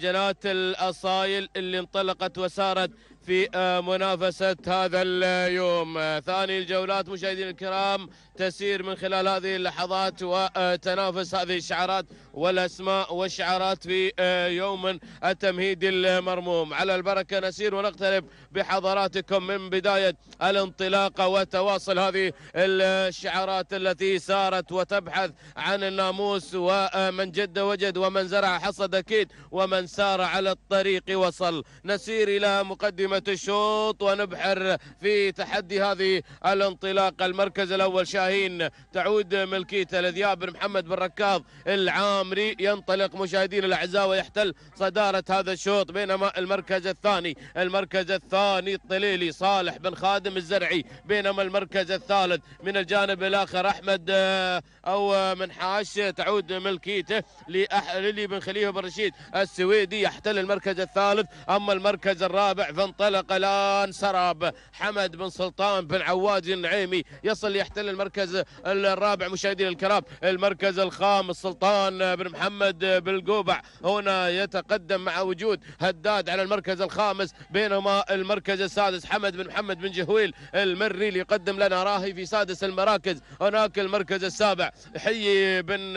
دجنات الأصايل اللي انطلقت وسارت في منافسة هذا اليوم. ثاني الجولات مشاهدينا الكرام تسير من خلال هذه اللحظات وتنافس هذه الشعارات والأسماء والشعارات في يوم التمهيد المرموم. على البركة نسير ونقترب بحضراتكم من بداية الانطلاقة وتواصل هذه الشعارات التي سارت وتبحث عن الناموس ومن جد وجد ومن زرع حصد أكيد ومن سار على الطريق وصل. نسير إلى مقدمة الشوط ونبحر في تحدي هذه الانطلاقة المركز الأول شاهين تعود ملكيته لذياب بن محمد بن ركاض العامري. ينطلق مشاهدين الأعزاء ويحتل صدارة هذا الشوط بينما المركز الثاني المركز الثاني الطليلي صالح بن خادم الزرعي بينما المركز الثالث من الجانب الآخر أحمد آه، أو من حاش تعود ملكيته للي بن خليفة بن رشيد السويدي. يحتل المركز الثالث. أما المركز الرابع فانطلق الآن سراب. حمد بن سلطان بن عواد النعيمي يصل يحتل المركز الرابع مشاهدينا الكرام المركز الخامس سلطان بن محمد بالقوبع. هنا يتقدم مع وجود هداد على المركز الخامس بينما المركز السادس حمد بن محمد بن جهويل المري ليقدم لنا راهي في سادس المراكز. هناك المركز السابع حيي بن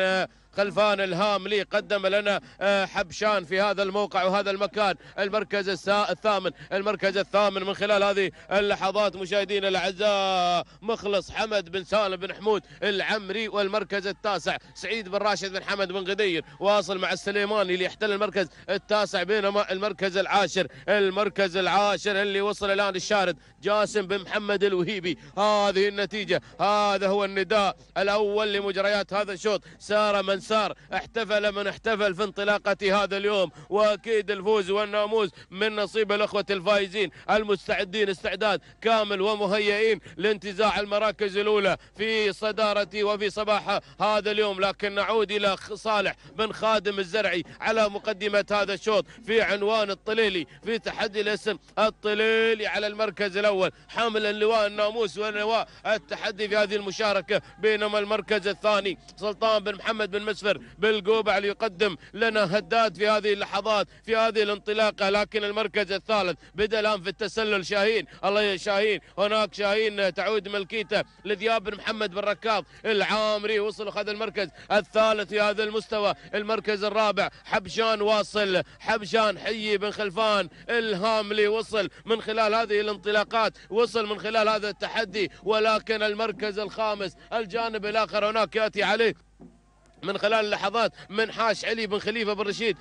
خلفان الهاملي قدم لنا آه، حبشان في هذا الموقع وهذا المكان. المركز الثامن المركز الثامن من خلال هذه اللحظات مشاهدينا الأعزاء مخلص حمد بن سالم بن حمود العمري والمركز التاسع سعيد بن راشد بن حمد بن غدير واصل مع السليماني اللي يحتل المركز التاسع بينما المركز العاشر. المركز العاشر اللي وصل الآن الشارد جاسم بن محمد الوهيبي. هذه النتيجة هذا هو النداء الأول لمجريات هذا الشوط. سار من سار احتفل من احتفل في انطلاقة هذا اليوم. وأكيد الفوز والناموس من نصيب الأخوة الفائزين المستعدين استعداد كامل ومهيئين لانتزاع المراكز الأولى في صدارة وفي صباح هذا اليوم. لكن نعود إلى صالح بن خادم الزرعي على مقدمة هذا الشوط. في عنوان الطليلي في تحدي الاسم الطليلي على المركز الأول. حاملا لواء الناموس ولواء التحدي في هذه المشاركة بينما المركز الثاني سلطان بن محمد بن مسفر بالقوبع ليقدم لنا هداد في هذه اللحظات في هذه الانطلاقة. لكن المركز الثالث بدأ الآن في التسلل. شاهين الله يا شاهين. هناك شاهين تعود ملكيته لذياب بن محمد بن ركاض العامري. وصل أخذ المركز الثالث في هذا المستوى. المركز الرابع حبشان واصل. حبشان حيي بن خلفان الهاملي وصل من خلال هذه الانطلاقات وصل من خلال هذا التحدي. ولكن المركز الخامس الجانب الآخر هناك يأتي عليه. من خلال اللحظات من حاش علي بن خليفة بن رشيد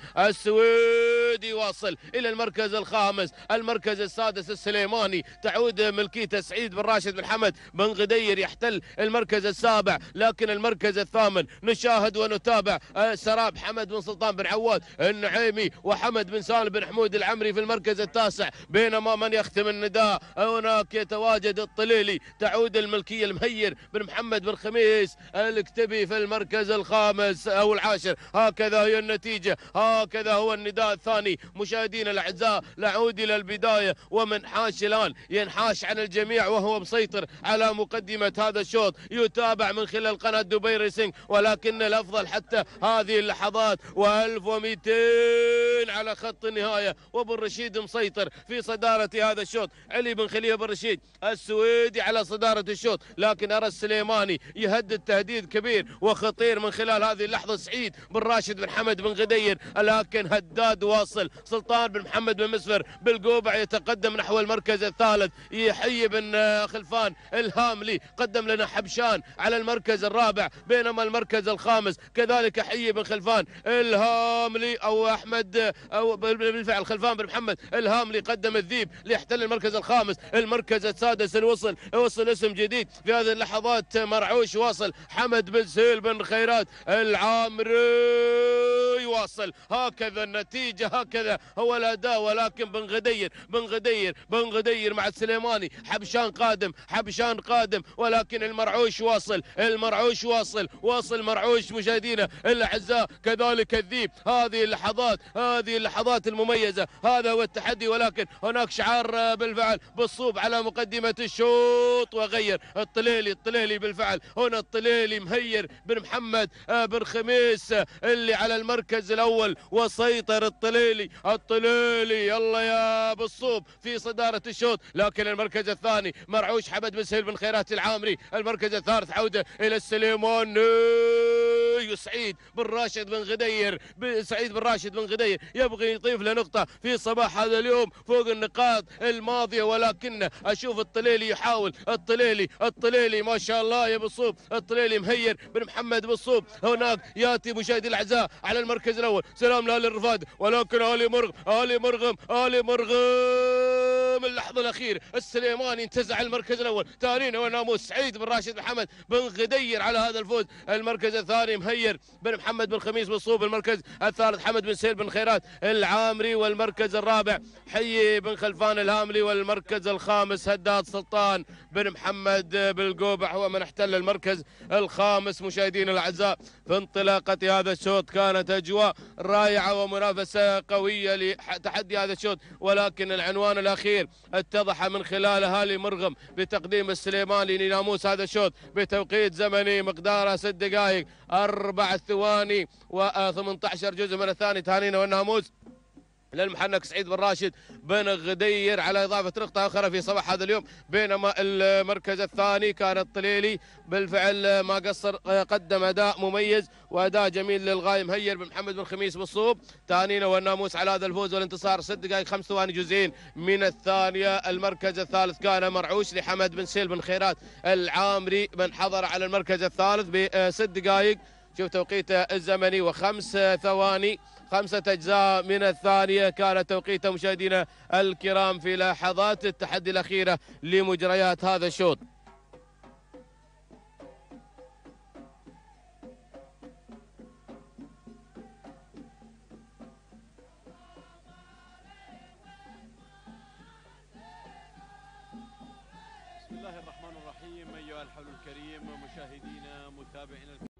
السويدي واصل إلى المركز الخامس المركز السادس السليماني. تعود ملكيته سعيد بن راشد بن حمد. بن غدير يحتل المركز السابع لكن المركز الثامن نشاهد ونتابع. آه، سراب حمد بن سلطان بن عواد النعيمي وحمد بن سالم بن حمود العمري في المركز التاسع. بينما من يختم النداء هناك يتواجد الطليلي. تعود الملكية المهير بن محمد بن خميس الكتبي في المركز الخامس أو العاشر. هكذا هي النتيجة هكذا هو النداء الثاني. مشاهدينا الأعزاء نعود إلى البداية ومن حاش الآن ينحاش عن الجميع وهو مسيطر على مقدمة هذا الشوط. يتابع من خلال قناة دبي ريسنج ولكن الأفضل حتى هذه اللحظات. و1200 على خط النهاية. وابن رشيد مسيطر في صدارة هذا الشوط. علي بن خليفة بن رشيد السويدي على صدارة الشوط. لكن أرى السليماني يهدد تهديد كبير وخطير من خلال هذه اللحظة. سعيد بن راشد بن حمد بن غدير. لكن هداد واصل. سلطان بن محمد بن مسفر بالقوبع يتقدم نحو المركز الثالث. يحيي بن آه، خلفان الهاملي. قدم لنا حبشان على المركز الرابع بينما المركز الخامس. كذلك حيي بن خلفان الهاملي أو أحمد أو بال- بالفعل خلفان بن محمد الهاملي قدم الذيب ليحتل المركز الخامس المركز السادس اللي وصل وصل اسم جديد. في هذه اللحظات مرعوش واصل حمد بن سهيل بن خيرات العامري. واصل هكذا النتيجة هكذا. هو الأداء ولكن بن غدير بن غدير بن غدير مع السليماني حبشان قادم حبشان قادم. ولكن المرعوش واصل المرعوش واصل واصل مرعوش مشاهدينا. الأعزاء كذلك الذيب. هذه اللحظات هذه اللحظات المميزة. هذا هو التحدي ولكن هناك شعار بالفعل بالصوب على مقدمة الشوط. وغير الطليلي الطليلي بالفعل. هنا الطليلي مهير بن محمد بن خميس اللي على المركز. المركز الأول وسيطر الطليلي. الطليلي يلا يا بالصوب في صدارة الشوط. لكن المركز الثاني مرعوش حمد بن سهيل بن خيرات العامري. المركز الثالث عودة إلى السليمان سعيد بن راشد بن غدير سعيد بن راشد بن غدير. يبغي يضيف له نقطة في صباح هذا اليوم فوق النقاط الماضية ولكن أشوف الطليلي يحاول. الطليلي الطليلي ما شاء الله يا بالصوب الطليلي مهير بن محمد بالصوب هناك ياتي مشاهدي الأعزاء على المركز الأول. سلام لآل الرفاد. ولكن آلي مرغم آلي مرغم آلي مرغم. اللحظة الأخيرة السليماني انتزع المركز الأول. تارينا وناموس سعيد بن راشد محمد بن غدير على هذا الفوز. المركز الثاني مهير بن محمد بن خميس بن صوب. المركز الثالث حمد بن سيل بن خيرات العامري. والمركز الرابع حي بن خلفان الهاملي. والمركز الخامس هداد سلطان بن محمد بالقوبع هو من احتل المركز الخامس. مشاهدينا الأعزاء في انطلاقة هذا الشوط كانت أجواء رائعة ومنافسة قوية لتحدي هذا الشوط. ولكن العنوان الأخير اتضح من خلال هالي مرغم بتقديم السليماني لناموس هذا الشوط بتوقيت زمني مقداره ست دقائق أربع ثواني و18 جزء من الثاني تهانينا والناموس. للمحنك سعيد بن راشد بن غدير على إضافة نقطة أخرى في صباح هذا اليوم بينما المركز الثاني كان الطليلي بالفعل ما قصر قدم أداء مميز وأداء جميل للغاية مهير بن محمد بن خميس بالصوب. تانينا والناموس على هذا الفوز والانتصار ست دقائق خمس ثواني جزئين من الثانية. المركز الثالث كان مرعوش لحمد بن سيل بن خيرات العامري من حضر على المركز الثالث بست دقائق. شوف توقيته الزمني وخمس ثواني. خمسة أجزاء من الثانية. كان توقيت مشاهدينا الكرام في لحظات التحدي الأخيرة لمجريات هذا الشوط. بسم الله الرحمن الرحيم أيها الحول الكريم مشاهدينا متابعينا